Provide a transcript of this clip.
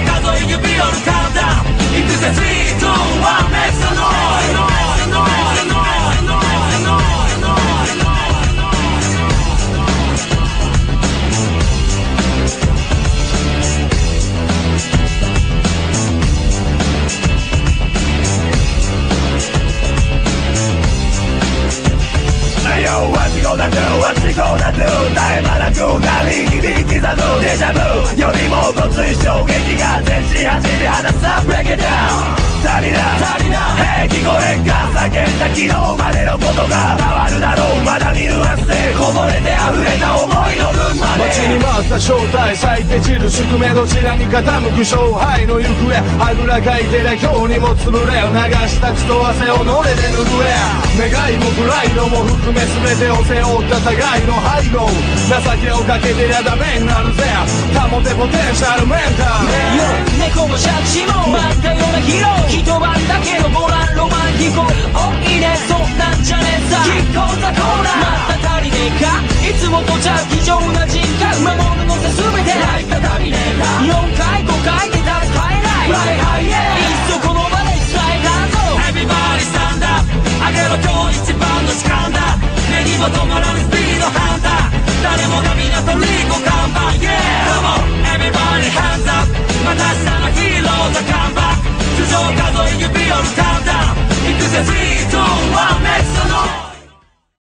Cause mi prior karta I ty ze 3, 2, 1, next to noise ようなく絶え間なく鳴り響き刻むデジャブよりもごつい衝撃が全身走り放つ Break it down 足りな足りなへ聞こえんか叫んだ昨日までのことが変わるだろうまだ見ぬはずでこぼれて溢れ正体咲いて散る宿命どちらに傾く勝敗の行方。あぐらかいてりゃ今日にも潰れ流した血と汗をのれ。で拭え願いもプライドも含め全てを背負った互いの背後情けをかけてりゃダメになるぜ。保てポテンシャルメンタル。よ猫もシャチも。真っ赤ようなヒーロー一晩だけのボランロマンティコおいいねそんなんじゃねえさ。キッコーザコーナー。また足りねえか。いつもとじゃ貴重な人 boy, you be on countdown. It is a free to one.